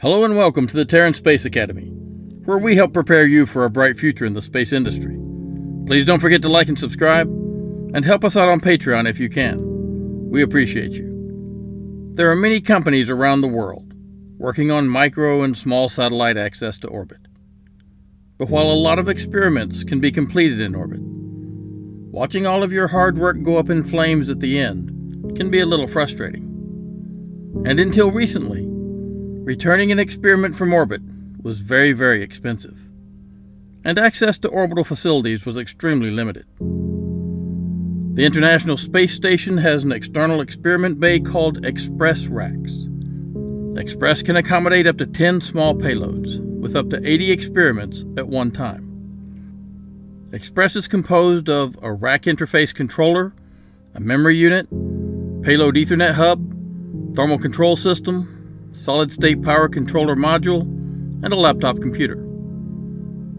Hello and welcome to the Terran Space Academy, where we help prepare you for a bright future in the space industry. Please don't forget to like and subscribe, and help us out on Patreon if you can. We appreciate you. There are many companies around the world working on micro and small satellite access to orbit. But while a lot of experiments can be completed in orbit, watching all of your hard work go up in flames at the end can be a little frustrating. And until recently, returning an experiment from orbit was very, very expensive, and access to orbital facilities was extremely limited. The International Space Station has an external experiment bay called Express Racks. Express can accommodate up to 10 small payloads, with up to 80 experiments at one time. Express is composed of a rack interface controller, a memory unit, payload Ethernet hub, thermal control system, solid state power controller module, and a laptop computer.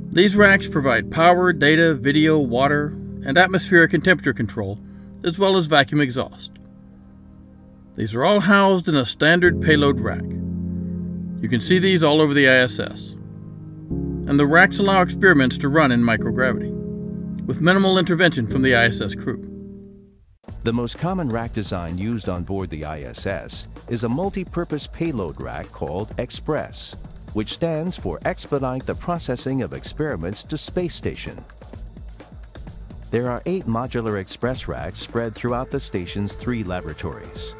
These racks provide power, data, video, water, and atmospheric and temperature control, as well as vacuum exhaust. These are all housed in a standard payload rack. You can see these all over the ISS. And the racks allow experiments to run in microgravity, with minimal intervention from the ISS crew. The most common rack design used on board the ISS is a multi-purpose payload rack called Express, which stands for Expedite the Processing of Experiments to Space Station. There are eight modular express racks spread throughout the station's three laboratories.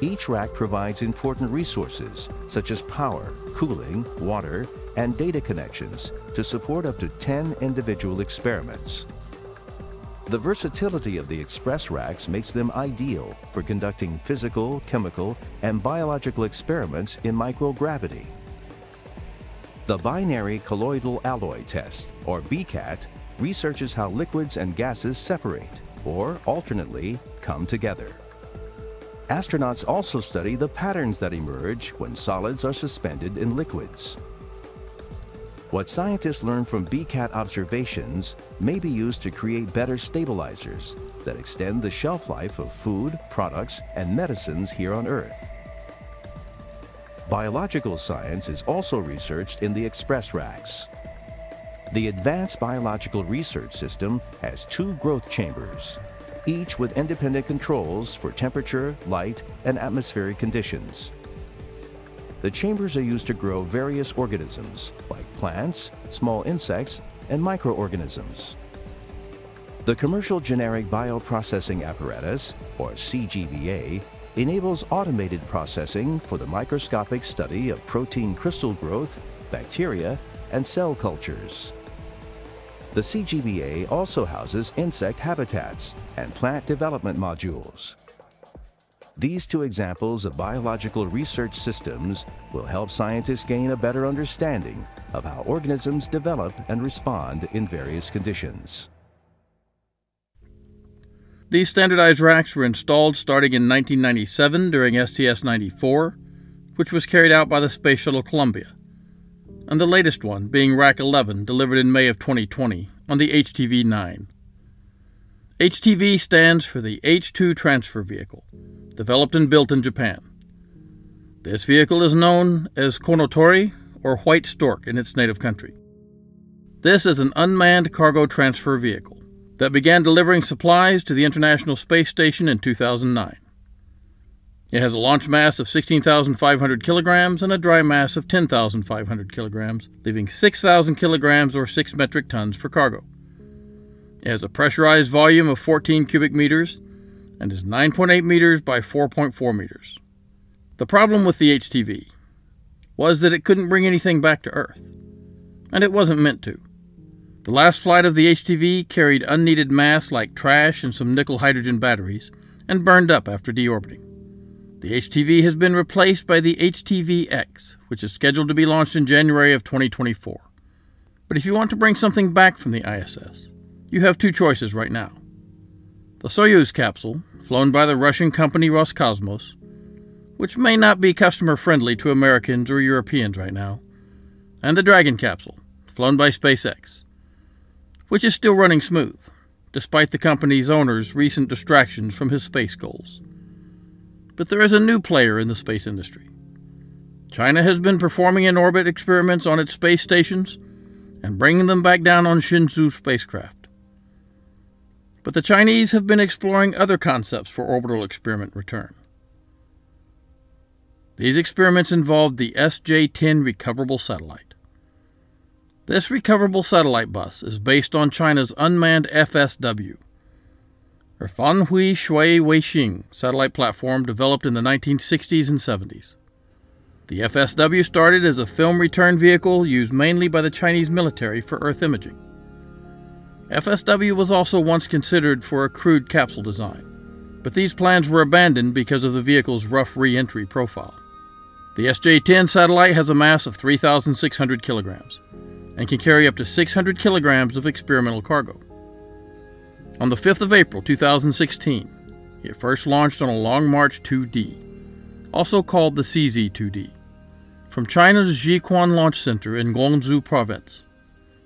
Each rack provides important resources such as power, cooling, water, and data connections to support up to 10 individual experiments. The versatility of the express racks makes them ideal for conducting physical, chemical, and biological experiments in microgravity. The Binary Colloidal Alloy Test, or BCAT, researches how liquids and gases separate, or alternately, come together. Astronauts also study the patterns that emerge when solids are suspended in liquids. What scientists learn from BCAT observations may be used to create better stabilizers that extend the shelf life of food, products, and medicines here on Earth. Biological science is also researched in the express racks. The Advanced Biological Research System has two growth chambers, each with independent controls for temperature, light, and atmospheric conditions. The chambers are used to grow various organisms, like plants, small insects, and microorganisms. The Commercial Generic Bioprocessing Apparatus, or CGBA, enables automated processing for the microscopic study of protein crystal growth, bacteria, and cell cultures. The CGBA also houses insect habitats and plant development modules. These two examples of biological research systems will help scientists gain a better understanding of how organisms develop and respond in various conditions. These standardized racks were installed starting in 1997 during STS-94, which was carried out by the Space Shuttle Columbia, and the latest one being Rack 11 delivered in May of 2020 on the HTV-9. HTV stands for the H2 Transfer Vehicle, developed and built in Japan. This vehicle is known as Kounotori or White Stork in its native country. This is an unmanned cargo transfer vehicle that began delivering supplies to the International Space Station in 2009. It has a launch mass of 16,500 kilograms and a dry mass of 10,500 kilograms, leaving 6,000 kilograms or 6 metric tons for cargo. It has a pressurized volume of 14 cubic meters and is 9.8 meters by 4.4 meters. The problem with the HTV was that it couldn't bring anything back to Earth, and it wasn't meant to. The last flight of the HTV carried unneeded mass like trash and some nickel hydrogen batteries and burned up after deorbiting. The HTV has been replaced by the HTV X, which is scheduled to be launched in January of 2024. But if you want to bring something back from the ISS, you have two choices right now. The Soyuz capsule, flown by the Russian company Roscosmos, which may not be customer friendly to Americans or Europeans right now, and the Dragon capsule, flown by SpaceX, which is still running smooth, despite the company's owner's recent distractions from his space goals. But there is a new player in the space industry China has been performing in orbit experiments on its space stations and bringing them back down on Shenzhou spacecraft. But the Chinese have been exploring other concepts for orbital experiment return. These experiments involved the SJ 10 recoverable satellite. This recoverable satellite bus is based on China's unmanned FSW, or Fanhui Shi Weixing satellite platform developed in the 1960s and 70s. The FSW started as a film return vehicle used mainly by the Chinese military for Earth imaging. FSW was also once considered for a crewed capsule design, but these plans were abandoned because of the vehicle's rough re entry profile. The SJ 10 satellite has a mass of 3,600 kilograms and can carry up to 600 kilograms of experimental cargo. On the 5th of April 2016, it first launched on a Long March 2D, also called the CZ 2D, from China's Jiuquan Launch Center in Guangzhou Province.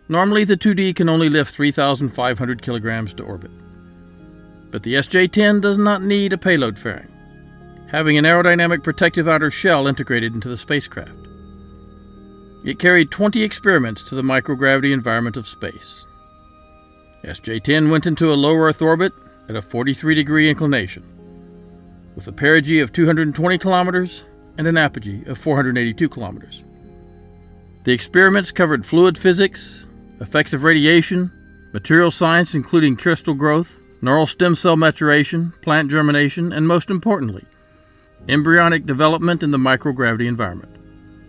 Normally, the 2D can only lift 3,500 kilograms to orbit. But the SJ 10 does not need a payload fairing having an aerodynamic protective outer shell integrated into the spacecraft. It carried 20 experiments to the microgravity environment of space. SJ 10 went into a low Earth orbit at a 43 degree inclination, with a perigee of 220 kilometers and an apogee of 482 kilometers. The experiments covered fluid physics, effects of radiation, material science including crystal growth, neural stem cell maturation, plant germination, and most importantly, embryonic development in the microgravity environment.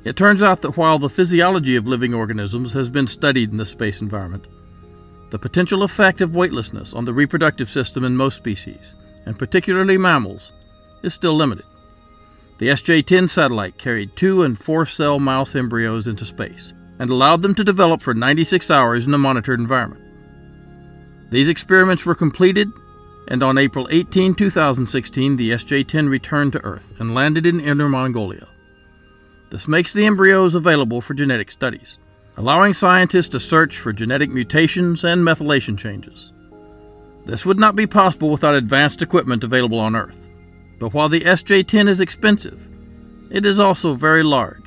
It turns out that while the physiology of living organisms has been studied in the space environment, the potential effect of weightlessness on the reproductive system in most species, and particularly mammals, is still limited. The SJ 10 satellite carried two and four cell mouse embryos into space and allowed them to develop for 96 hours in a monitored environment. These experiments were completed and on April 18, 2016, the SJ 10 returned to Earth and landed in Inner Mongolia. This makes the embryos available for genetic studies, allowing scientists to search for genetic mutations and methylation changes. This would not be possible without advanced equipment available on Earth. But while the SJ 10 is expensive, it is also very large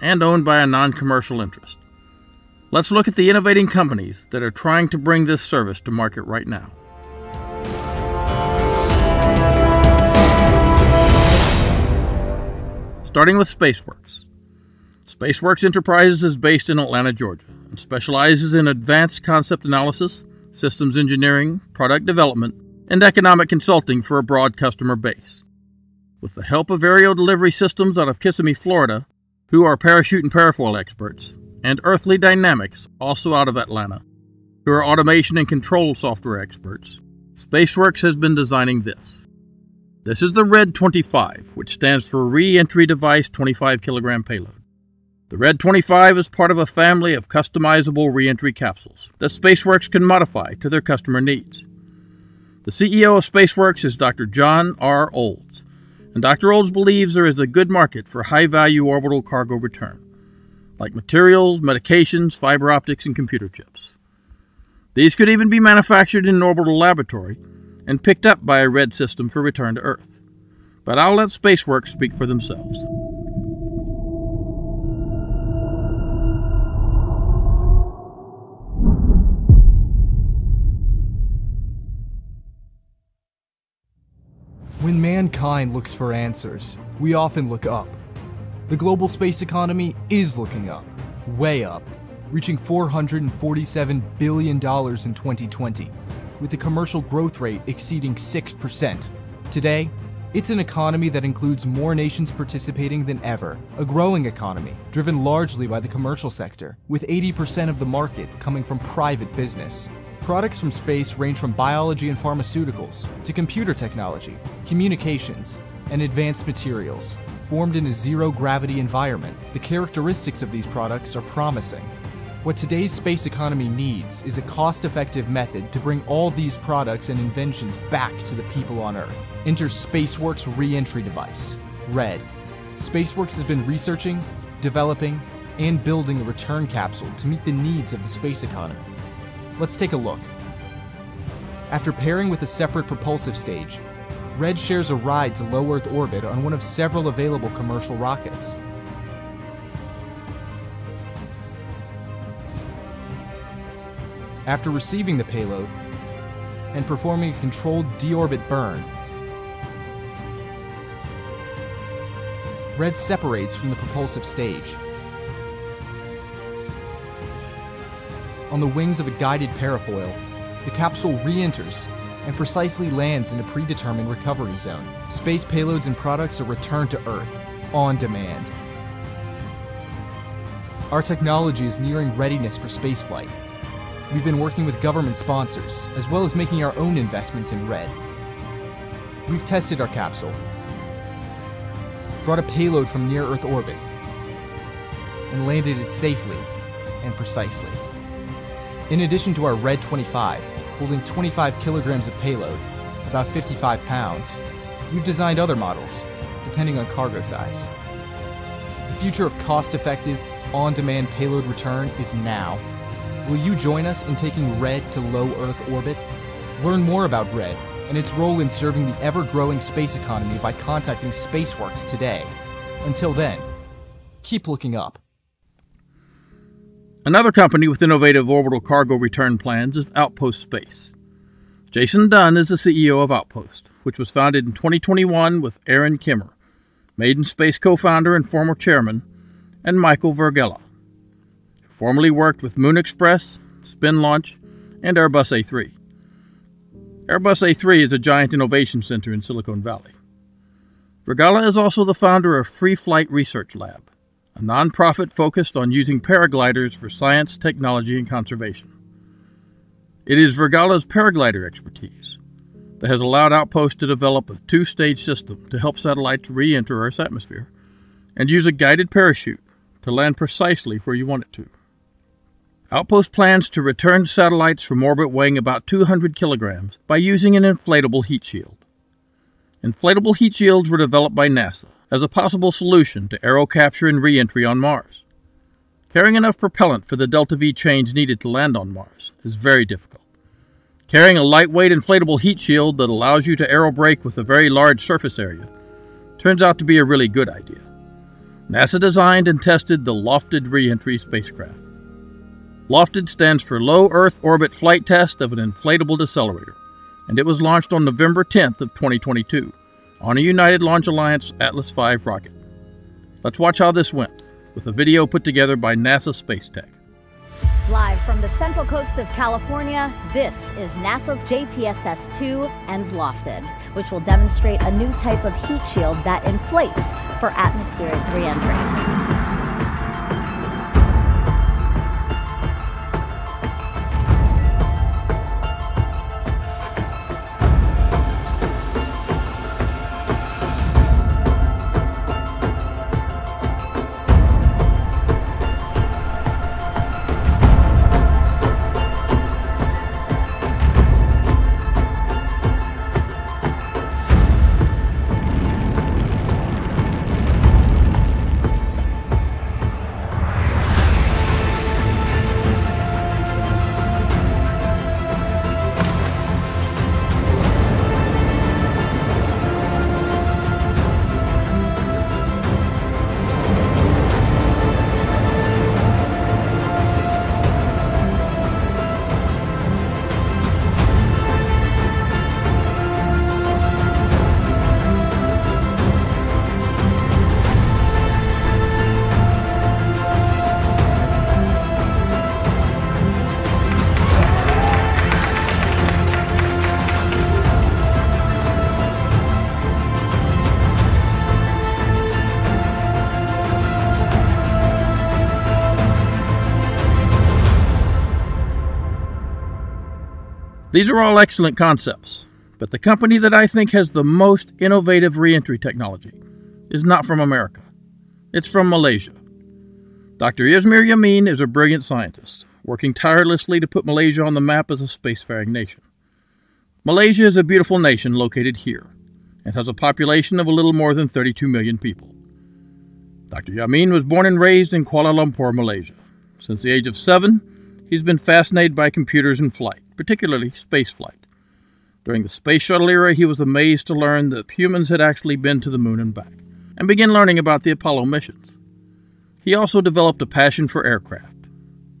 and owned by a non commercial interest. Let's look at the innovating companies that are trying to bring this service to market right now. starting with SpaceWorks. SpaceWorks Enterprises is based in Atlanta, Georgia, and specializes in advanced concept analysis, systems engineering, product development, and economic consulting for a broad customer base. With the help of aerial delivery systems out of Kissimmee, Florida, who are parachute and parafoil experts, and Earthly Dynamics, also out of Atlanta, who are automation and control software experts, SpaceWorks has been designing this. This is the RED 25, which stands for Re Entry Device 25 kilogram payload. The RED 25 is part of a family of customizable re entry capsules that SpaceWorks can modify to their customer needs. The CEO of SpaceWorks is Dr. John R. Olds, and Dr. Olds believes there is a good market for high value orbital cargo return, like materials, medications, fiber optics, and computer chips. These could even be manufactured in an orbital laboratory and picked up by a red system for return to Earth. But I'll let SpaceWorks speak for themselves. Mankind looks for answers, we often look up. The global space economy is looking up, way up, reaching $447 billion in 2020, with the commercial growth rate exceeding 6%. Today, it's an economy that includes more nations participating than ever, a growing economy driven largely by the commercial sector, with 80% of the market coming from private business. Products from space range from biology and pharmaceuticals to computer technology, communications, and advanced materials. Formed in a zero gravity environment, the characteristics of these products are promising what today's space economy needs is a cost effective method to bring all these products and inventions back to the people on Earth. Enter SpaceWorks Re Entry Device, RED. SpaceWorks has been researching, developing, and building a return capsule to meet the needs of the space economy. Let's take a look. After pairing with a separate propulsive stage, Red shares a ride to low Earth orbit on one of several available commercial rockets. After receiving the payload and performing a controlled deorbit burn, Red separates from the propulsive stage. On the wings of a guided parafoil, the capsule re enters and precisely lands in a predetermined recovery zone. Space payloads and products are returned to Earth on demand. Our technology is nearing readiness for spaceflight. We've been working with government sponsors, as well as making our own investments in Red. We've tested our capsule, brought a payload from near Earth orbit, and landed it safely and precisely. In addition to our Red 25, holding 25 kilograms of payload, about 55 pounds, we've designed other models, depending on cargo size. The future of cost effective, on demand payload return is now. Will you join us in taking RED to low Earth orbit? Learn more about RED and its role in serving the ever growing space economy by contacting Spaceworks today. Until then, keep looking up. Another company with innovative orbital cargo return plans is Outpost Space. Jason Dunn is the CEO of Outpost, which was founded in 2021 with Aaron Kemmer, Maiden Space co founder and former chairman, and Michael Vergalla. Formerly worked with Moon Express, Spin Launch, and Airbus A3. Airbus A3 is a giant innovation center in Silicon Valley. Vergalla is also the founder of Free Flight Research Lab, a nonprofit focused on using paragliders for science, technology, and conservation. It is Vergalla's paraglider expertise that has allowed Outpost to develop a two stage system to help satellites re enter Earth's atmosphere and use a guided parachute to land precisely where you want it to. Outpost plans to return satellites from orbit weighing about 200 kilograms by using an inflatable heat shield. Inflatable heat shields were developed by NASA as a possible solution to aero capture and reentry on Mars. Carrying enough propellant for the delta V change needed to land on Mars is very difficult. Carrying a lightweight inflatable heat shield that allows you to aerobrake with a very large surface area turns out to be a really good idea. NASA designed and tested the LOFTID Reentry spacecraft. LOFTID stands for Low Earth Orbit Flight Test of an Inflatable Decelerator, and it was launched on November 10th of 2022 on a United Launch Alliance Atlas V rocket. Let's watch how this went with a video put together by NASA Space Tech. Live from the central coast of California, this is NASA's JPSS-2 and LOFTID, which will demonstrate a new type of heat shield that inflates for atmospheric reentry. These are all excellent concepts, but the company that I think has the most innovative reentry technology is not from America. It's from Malaysia. Dr. Izmir Yamin is a brilliant scientist, working tirelessly to put Malaysia on the map as a spacefaring nation. Malaysia is a beautiful nation located here and has a population of a little more than 32 million people. Dr. Yamin was born and raised in Kuala Lumpur, Malaysia. Since the age of seven, he's been fascinated by computers and flight particularly spaceflight. During the space shuttle era, he was amazed to learn that humans had actually been to the moon and back, and began learning about the Apollo missions. He also developed a passion for aircraft.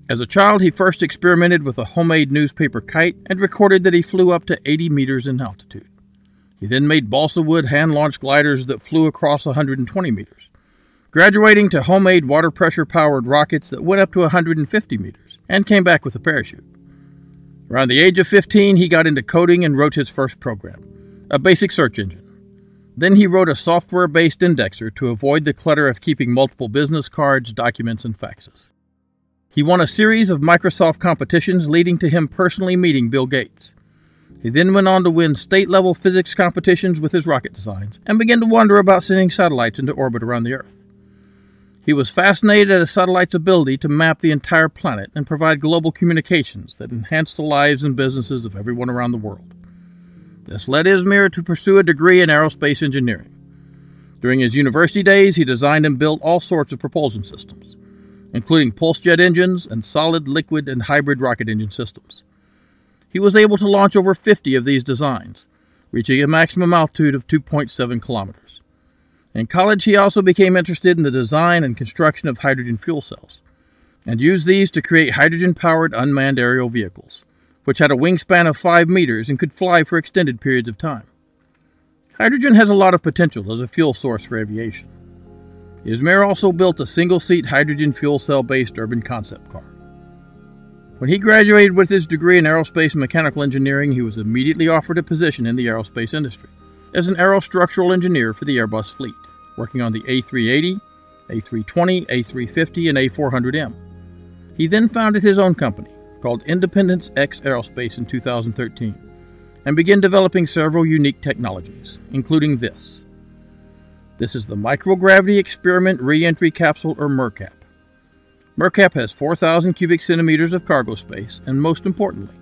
As a child, he first experimented with a homemade newspaper kite and recorded that he flew up to 80 meters in altitude. He then made balsa wood hand launched gliders that flew across 120 meters, graduating to homemade water pressure powered rockets that went up to 150 meters and came back with a parachute. Around the age of 15, he got into coding and wrote his first program, a basic search engine. Then he wrote a software based indexer to avoid the clutter of keeping multiple business cards, documents, and faxes. He won a series of Microsoft competitions, leading to him personally meeting Bill Gates. He then went on to win state level physics competitions with his rocket designs and began to wonder about sending satellites into orbit around the Earth. He was fascinated at a satellite's ability to map the entire planet and provide global communications that enhance the lives and businesses of everyone around the world. This led Izmir to pursue a degree in aerospace engineering. During his university days, he designed and built all sorts of propulsion systems including pulse jet engines and solid, liquid, and hybrid rocket engine systems. He was able to launch over 50 of these designs, reaching a maximum altitude of 2.7 kilometers. In college, he also became interested in the design and construction of hydrogen fuel cells, and used these to create hydrogen powered unmanned aerial vehicles, which had a wingspan of 5 meters and could fly for extended periods of time. Hydrogen has a lot of potential as a fuel source for aviation. Izmir also built a single seat hydrogen fuel cell based urban concept car. When he graduated with his degree in aerospace and mechanical engineering, he was immediately offered a position in the aerospace industry as an aerostructural engineer for the Airbus fleet, working on the A380, A320, A350, and A400M. He then founded his own company called Independence X Aerospace in 2013 and began developing several unique technologies, including this this is the Microgravity Experiment Reentry Capsule, or MERCAP. MERCAP has 4,000 cubic centimeters of cargo space, and most importantly,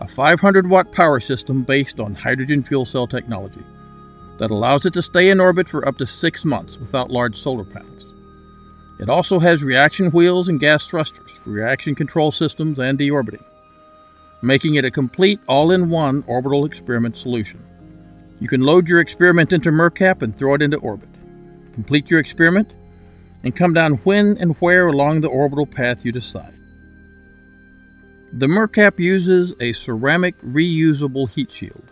a 500 watt power system based on hydrogen fuel cell technology that allows it to stay in orbit for up to six months without large solar panels. It also has reaction wheels and gas thrusters for reaction control systems and deorbiting, making it a complete all in one orbital experiment solution. You can load your experiment into MERCAP and throw it into orbit complete your experiment, and come down when and where along the orbital path you decide. The MERCAP uses a ceramic reusable heat shield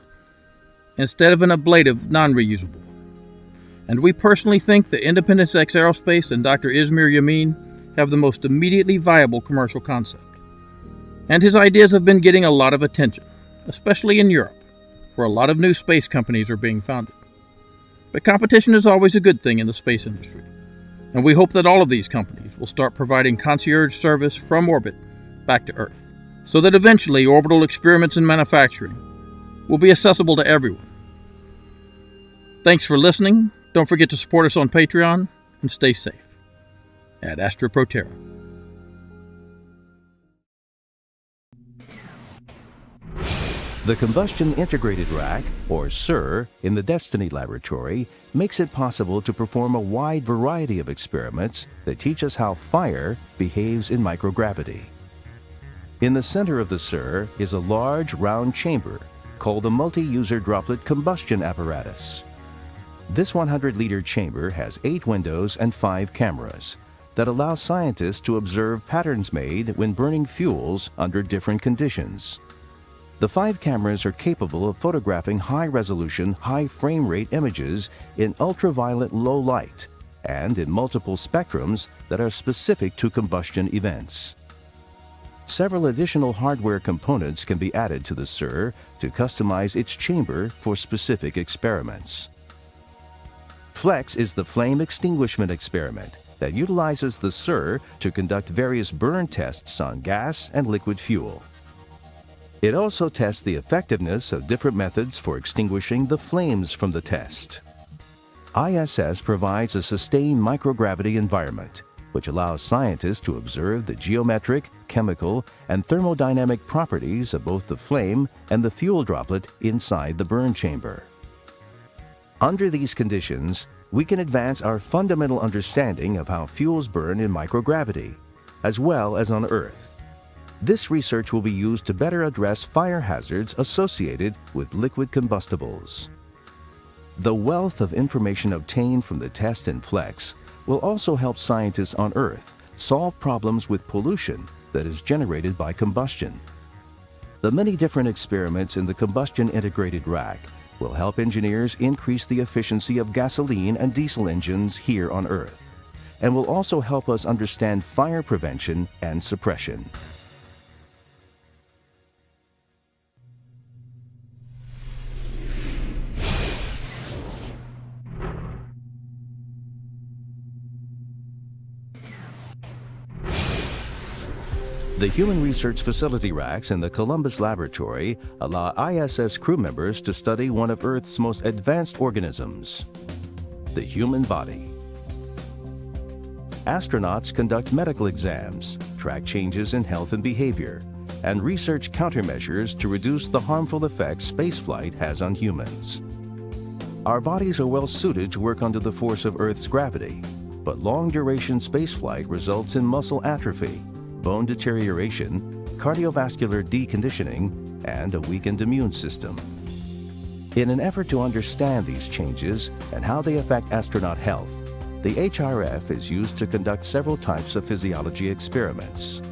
instead of an ablative non reusable. And we personally think that Independence X Aerospace and Dr. Izmir Yamin have the most immediately viable commercial concept. And his ideas have been getting a lot of attention, especially in Europe, where a lot of new space companies are being founded. But competition is always a good thing in the space industry, and we hope that all of these companies will start providing concierge service from orbit back to Earth, so that eventually orbital experiments and manufacturing will be accessible to everyone. Thanks for listening. Don't forget to support us on Patreon and stay safe. Ad Astra Pro Terra. The Combustion Integrated Rack, or CIR, in the Destiny Laboratory makes it possible to perform a wide variety of experiments that teach us how fire behaves in microgravity. In the center of the CIR is a large round chamber called a multi-user droplet combustion apparatus. This 100-liter chamber has eight windows and five cameras that allow scientists to observe patterns made when burning fuels under different conditions. The five cameras are capable of photographing high-resolution, high-frame-rate images in ultraviolet low light and in multiple spectrums that are specific to combustion events. Several additional hardware components can be added to the CIR to customize its chamber for specific experiments. FLEX is the flame extinguishment experiment that utilizes the CIR to conduct various burn tests on gas and liquid fuel. It also tests the effectiveness of different methods for extinguishing the flames from the test. ISS provides a sustained microgravity environment, which allows scientists to observe the geometric, chemical, and thermodynamic properties of both the flame and the fuel droplet inside the burn chamber. Under these conditions, we can advance our fundamental understanding of how fuels burn in microgravity, as well as on Earth. This research will be used to better address fire hazards associated with liquid combustibles. The wealth of information obtained from the test in FLEX will also help scientists on Earth solve problems with pollution that is generated by combustion. The many different experiments in the combustion integrated rack will help engineers increase the efficiency of gasoline and diesel engines here on Earth, and will also help us understand fire prevention and suppression. The Human Research Facility racks in the Columbus Laboratory allow ISS crew members to study one of Earth's most advanced organisms, the human body. Astronauts conduct medical exams, track changes in health and behavior, and research countermeasures to reduce the harmful effects spaceflight has on humans. Our bodies are well suited to work under the force of Earth's gravity, but long-duration spaceflight results in muscle atrophy, bone deterioration, cardiovascular deconditioning, and a weakened immune system. In an effort to understand these changes and how they affect astronaut health, the HRF is used to conduct several types of physiology experiments.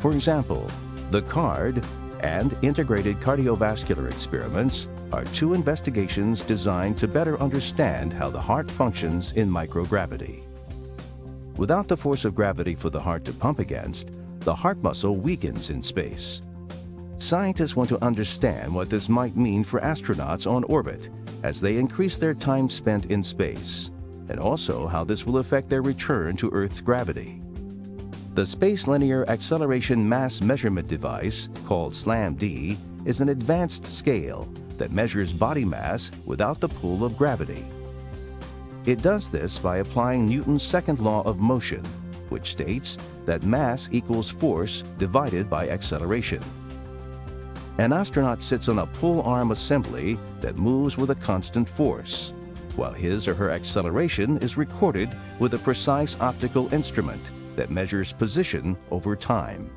For example, the CARD and Integrated Cardiovascular Experiments are two investigations designed to better understand how the heart functions in microgravity. Without the force of gravity for the heart to pump against, the heart muscle weakens in space. Scientists want to understand what this might mean for astronauts on orbit as they increase their time spent in space, and also how this will affect their return to Earth's gravity. The Space Linear Acceleration Mass Measurement Device, called SLAM-D, is an advanced scale that measures body mass without the pull of gravity. It does this by applying Newton's second law of motion, which states that mass equals force divided by acceleration. An astronaut sits on a pull-arm assembly that moves with a constant force, while his or her acceleration is recorded with a precise optical instrument that measures position over time.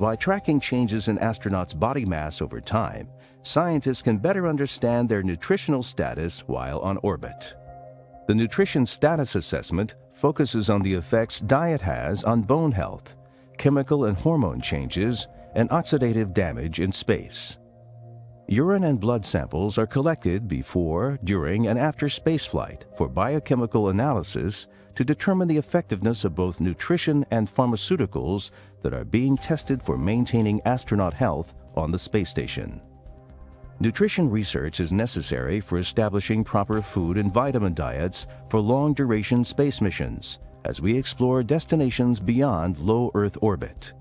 By tracking changes in astronauts' body mass over time, scientists can better understand their nutritional status while on orbit. The Nutrition Status Assessment focuses on the effects diet has on bone health, chemical and hormone changes, and oxidative damage in space. Urine and blood samples are collected before, during, and after spaceflight for biochemical analysis to determine the effectiveness of both nutrition and pharmaceuticals that are being tested for maintaining astronaut health on the space station. Nutrition research is necessary for establishing proper food and vitamin diets for long-duration space missions as we explore destinations beyond low Earth orbit.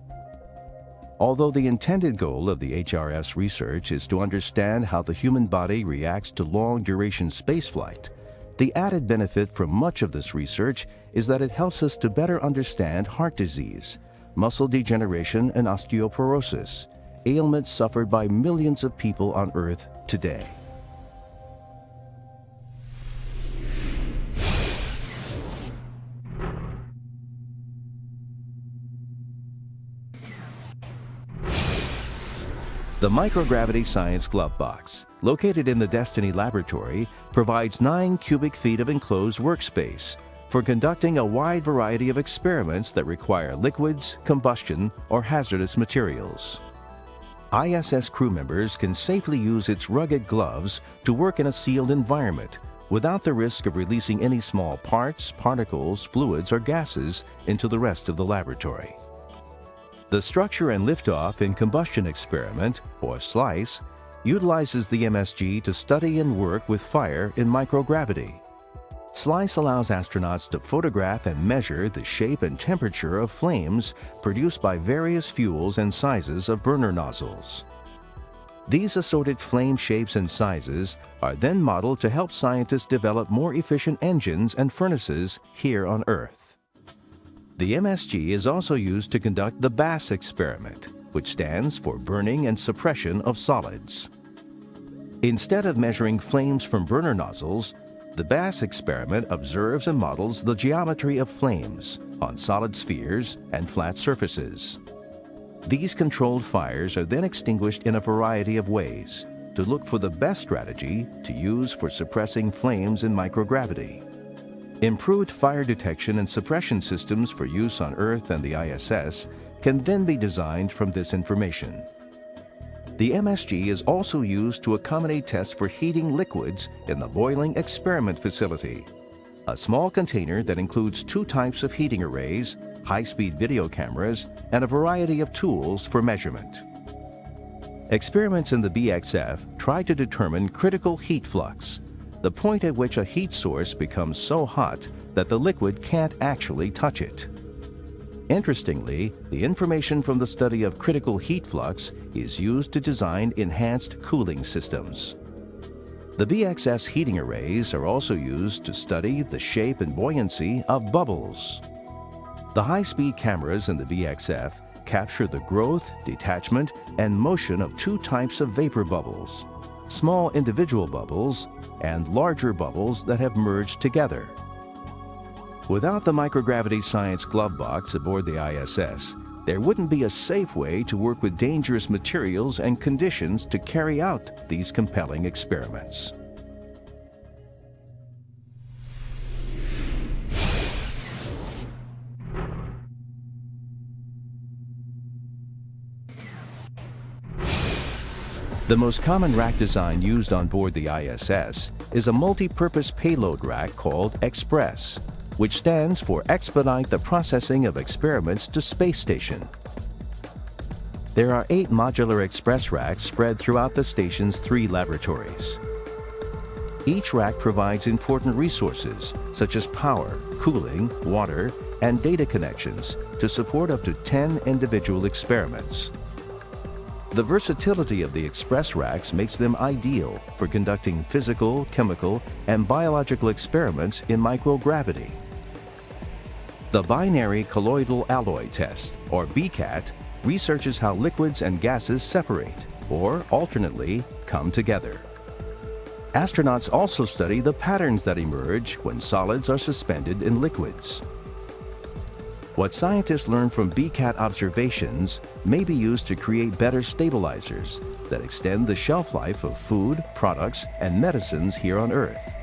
Although the intended goal of the HRF research is to understand how the human body reacts to long-duration spaceflight, the added benefit from much of this research is that it helps us to better understand heart disease, muscle degeneration and osteoporosis, ailments suffered by millions of people on Earth today. The Microgravity Science Glove Box, located in the Destiny Laboratory, provides 9 cubic feet of enclosed workspace for conducting a wide variety of experiments that require liquids, combustion, or hazardous materials. ISS crew members can safely use its rugged gloves to work in a sealed environment without the risk of releasing any small parts, particles, fluids, or gases into the rest of the laboratory. The Structure and Liftoff in Combustion Experiment, or SLICE, utilizes the MSG to study and work with fire in microgravity. SLICE allows astronauts to photograph and measure the shape and temperature of flames produced by various fuels and sizes of burner nozzles. These assorted flame shapes and sizes are then modeled to help scientists develop more efficient engines and furnaces here on Earth. The MSG is also used to conduct the BASS experiment, which stands for Burning and Suppression of Solids. Instead of measuring flames from burner nozzles, the BASS experiment observes and models the geometry of flames on solid spheres and flat surfaces. These controlled fires are then extinguished in a variety of ways to look for the best strategy to use for suppressing flames in microgravity. Improved fire detection and suppression systems for use on Earth and the ISS can then be designed from this information. The MSG is also used to accommodate tests for heating liquids in the boiling experiment facility, a small container that includes two types of heating arrays, high-speed video cameras, and a variety of tools for measurement. Experiments in the BXF try to determine critical heat flux, the point at which a heat source becomes so hot that the liquid can't actually touch it. Interestingly, the information from the study of critical heat flux is used to design enhanced cooling systems. The BXF's heating arrays are also used to study the shape and buoyancy of bubbles. The high-speed cameras in the BXF capture the growth, detachment, and motion of two types of vapor bubbles, small individual bubbles and larger bubbles that have merged together. Without the microgravity science glove box aboard the ISS, there wouldn't be a safe way to work with dangerous materials and conditions to carry out these compelling experiments. The most common rack design used on board the ISS is a multi-purpose payload rack called Express, which stands for Expedite the Processing of Experiments to Space Station. There are eight modular express racks spread throughout the station's three laboratories. Each rack provides important resources such as power, cooling, water, and data connections to support up to 10 individual experiments. The versatility of the express racks makes them ideal for conducting physical, chemical, and biological experiments in microgravity. The Binary Colloidal Alloy Test, or BCAT, researches how liquids and gases separate, or alternately, come together. Astronauts also study the patterns that emerge when solids are suspended in liquids. What scientists learn from BCAT observations may be used to create better stabilizers that extend the shelf life of food, products, and medicines here on Earth.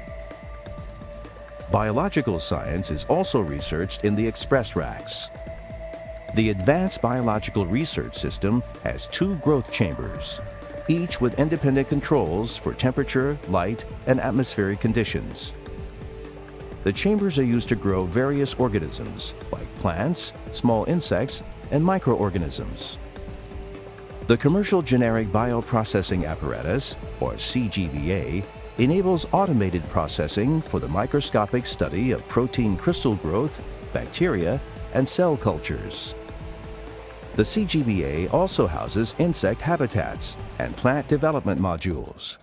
Biological science is also researched in the express racks. The Advanced Biological Research System has two growth chambers, each with independent controls for temperature, light, and atmospheric conditions. The chambers are used to grow various organisms, like plants, small insects, and microorganisms. The Commercial Generic Bioprocessing Apparatus, or CGBA, enables automated processing for the microscopic study of protein crystal growth, bacteria, and cell cultures. The CGBA also houses insect habitats and plant development modules.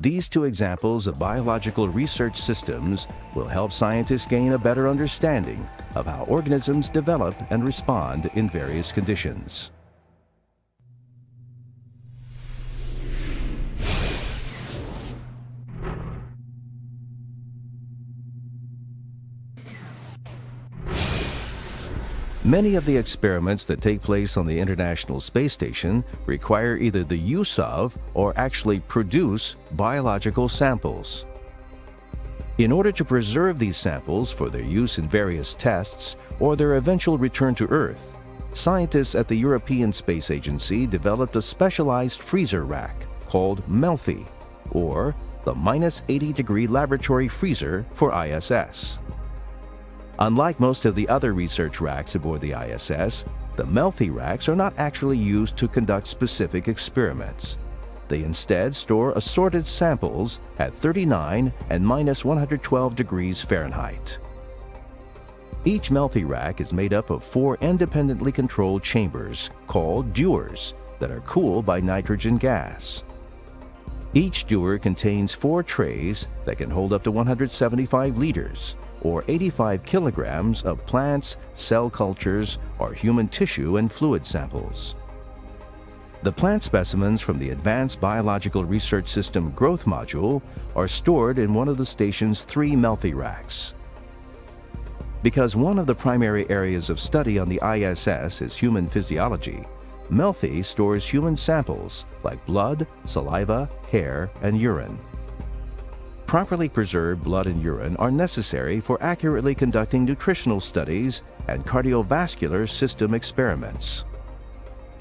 These two examples of biological research systems will help scientists gain a better understanding of how organisms develop and respond in various conditions. Many of the experiments that take place on the International Space Station require either the use of or actually produce biological samples. In order to preserve these samples for their use in various tests or their eventual return to Earth, scientists at the European Space Agency developed a specialized freezer rack called MELFI, or the minus 80 degree laboratory freezer for ISS. Unlike most of the other research racks aboard the ISS, the Melfi racks are not actually used to conduct specific experiments. They instead store assorted samples at 39 and minus 112 degrees Fahrenheit. Each Melfi rack is made up of four independently controlled chambers called dewars that are cooled by nitrogen gas. Each dewar contains four trays that can hold up to 175 liters or 85 kilograms of plants, cell cultures, or human tissue and fluid samples. The plant specimens from the Advanced Biological Research System Growth Module are stored in one of the station's three Melfi racks. Because one of the primary areas of study on the ISS is human physiology, Melfi stores human samples like blood, saliva, hair, and urine. Properly preserved blood and urine are necessary for accurately conducting nutritional studies and cardiovascular system experiments.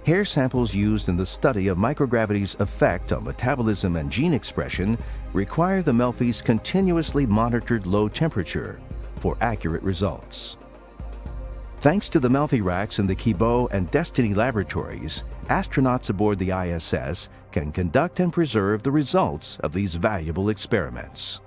Hair samples used in the study of microgravity's effect on metabolism and gene expression require the Melfi's continuously monitored low temperature for accurate results. Thanks to the Melfi racks in the Kibo and Destiny laboratories, astronauts aboard the ISS can conduct and preserve the results of these valuable experiments.